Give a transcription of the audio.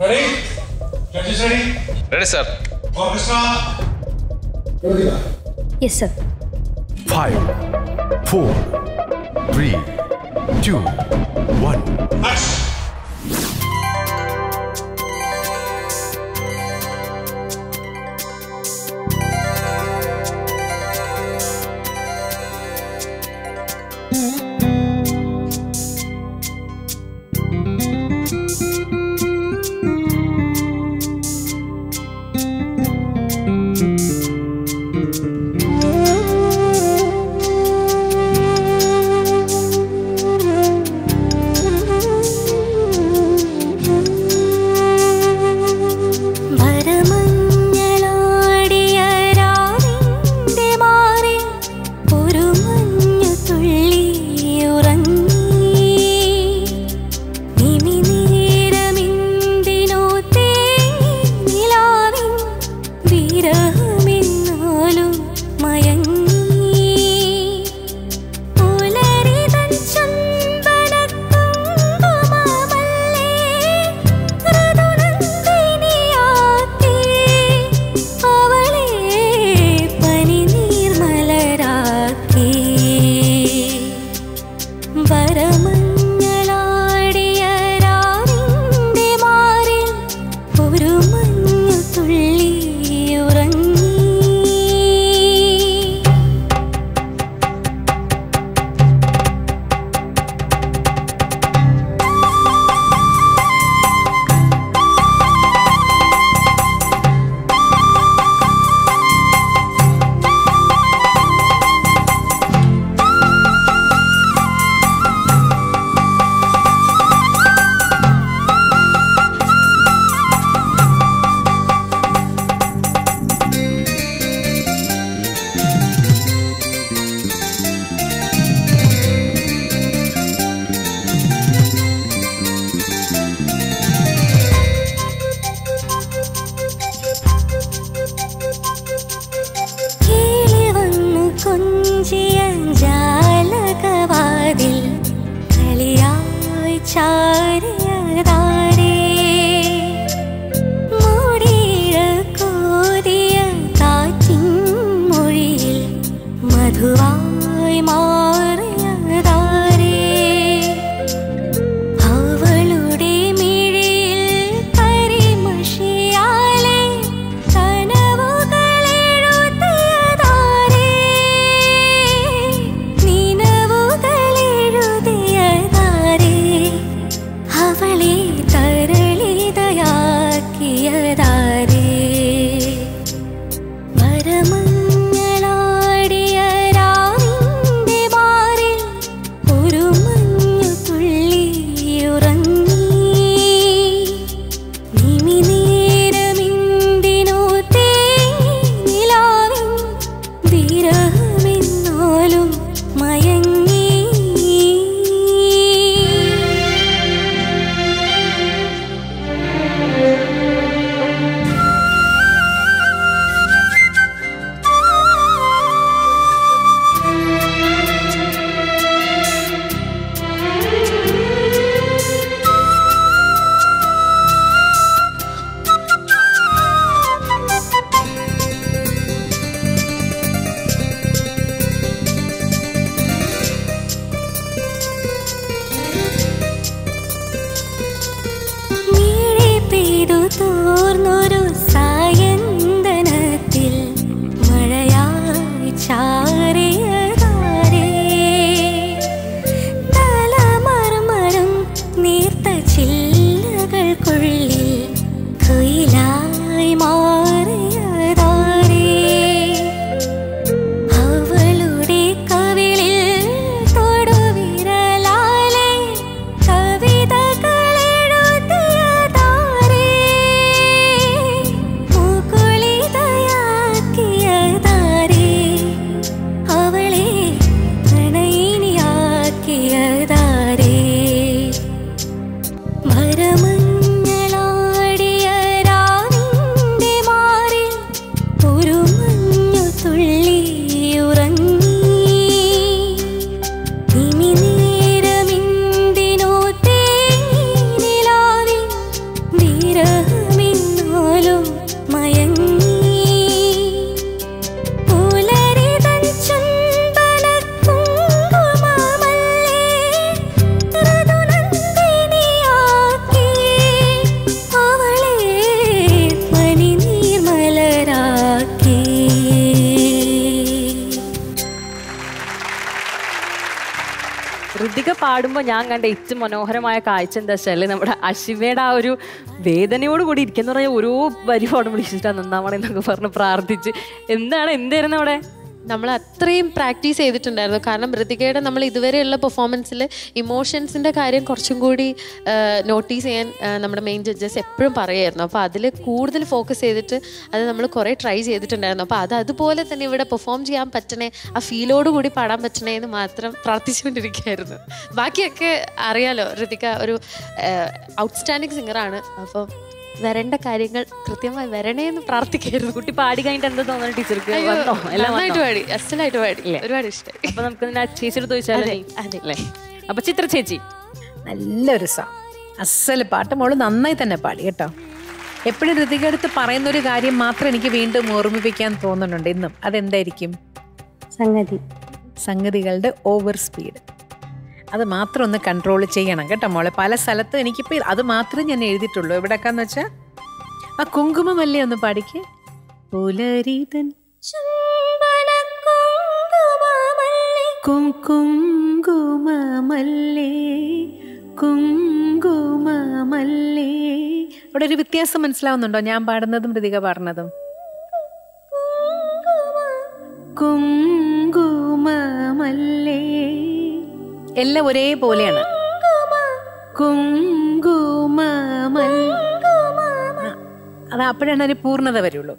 Ready? Judges ready? Ready, sir. Orchestra. Yes, sir. Five, four, three, two, one. Action. hari പാടുമ്പോൾ ഞാൻ കണ്ട ഏറ്റവും മനോഹരമായ കാഴ്ച എന്താ വെച്ചാൽ നമ്മുടെ അശിവയുടെ ആ ഒരു വേദനയോട് കൂടി ഇരിക്കുന്ന പറഞ്ഞാൽ ഓരോ വരി പാടും വിളിച്ചിട്ടാണ് നന്നാവണം എന്നൊക്കെ പറഞ്ഞ് പ്രാർത്ഥിച്ച്. എന്താണ്? എന്തായിരുന്നു അവിടെ? നമ്മൾ അത്രയും പ്രാക്ടീസ് ചെയ്തിട്ടുണ്ടായിരുന്നു. കാരണം ഋതികയുടെ നമ്മൾ ഇതുവരെയുള്ള പെർഫോമൻസിൽ ഇമോഷൻസിന്റെ കാര്യം കുറച്ചും കൂടി നോട്ടീസ് ചെയ്യാൻ നമ്മുടെ മെയിൻ ജഡ്ജസ് എപ്പോഴും പറയുമായിരുന്നു അപ്പോൾ അതിൽ കൂടുതൽ ഫോക്കസ് ചെയ്തിട്ട് അത് നമ്മൾ കുറേ ട്രൈ ചെയ്തിട്ടുണ്ടായിരുന്നു. അപ്പോൾ അത് അതുപോലെ തന്നെ ഇവിടെ പെർഫോം ചെയ്യാൻ പറ്റണേ ആ ഫീലോട് കൂടി പാടാൻ പറ്റണേ എന്ന് മാത്രം പ്രാർത്ഥിച്ചുകൊണ്ടിരിക്കുകയായിരുന്നു. ബാക്കിയൊക്കെ അറിയാലോ ഋതിക ഒരു ഔട്ട്സ്റ്റാൻഡിങ് സിംഗറാണ് അപ്പോൾ വരേണ്ട കാര്യങ്ങൾ കൃത്യമായി വരണേ എന്ന് പ്രാർത്ഥിക്കായിരുന്നു കുട്ടി പാടി കഴിഞ്ഞിട്ട് എന്താ തോന്നുന്നത് ടീച്ചർക്ക്? വന്നോ? എല്ലാം പാടി. അസലായിട്ട് പാടി. ഒരുപാട് ഇഷ്ടമായി അപ്പൊ നമുക്ക് ചേച്ചിയുടെ ചോദിച്ചാലേ അപ്പൊ ചിത്ര ചേച്ചി. നല്ലൊരു സാ. അസൽ പാട്ട് മോൾ നന്നായി തന്നെ പാടി കേട്ടോ. എപ്പോഴും ഋതിക അടുത്ത് പറയുന്ന ഒരു കാര്യം മാത്രം എനിക്ക് വീണ്ടും ഓർമ്മിപ്പിക്കാൻ തോന്നുന്നുണ്ട് ഇന്നും. അതെന്തായിരിക്കും? സംഗതി. സംഗതികളുടെ ഓവർ സ്പീഡ്. അത് മാത്രം ഒന്ന് കൺട്രോൾ ചെയ്യണം കേട്ടോ മോളെ. പല സ്ഥലത്തും എനിക്കിപ്പോൾ അത് മാത്രമേ ഞാൻ എഴുതിയിട്ടുള്ളൂ. എവിടെക്കാന്ന് വെച്ചാൽ ആ കുങ്കുമമല്ലേ ഒന്ന് പാടിക്ക്. പുലരീതൻ കുങ്കുമമല്ലേ കുങ്കുമമല്ലേ. അവിടെ ഒരു വ്യത്യാസം മനസ്സിലാവുന്നുണ്ടോ? ഞാൻ പാടുന്നതും ഋതിക പാടുന്നതും. കുങ്കുമമല്ലേ എല്ലാം ഒരേപോലെയാണ്. കുങ്കുമമൽ. ആ, അത് അപ്പോഴാണ് അതിന് പൂർണത വരുള്ളൂ.